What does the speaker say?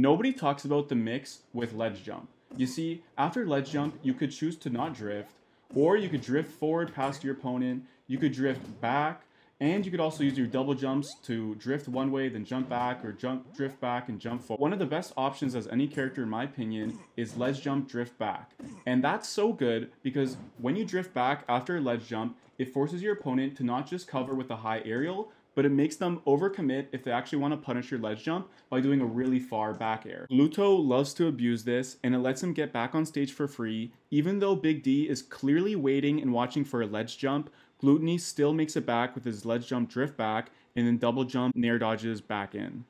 Nobody talks about the mix with ledge jump. You see, after ledge jump, you could choose to not drift, or you could drift forward past your opponent, you could drift back, and you could also use your double jumps to drift one way, then jump back, or jump, drift back, and jump forward. One of the best options as any character, in my opinion, is ledge jump, drift back. And that's so good because when you drift back after a ledge jump, it forces your opponent to not just cover with a high aerial, but it makes them overcommit if they actually want to punish your ledge jump by doing a really far back air. Gluto loves to abuse this, and it lets him get back on stage for free. Even though Big D is clearly waiting and watching for a ledge jump, Glutonny still makes it back with his ledge jump drift back, and then double jump nair dodges back in.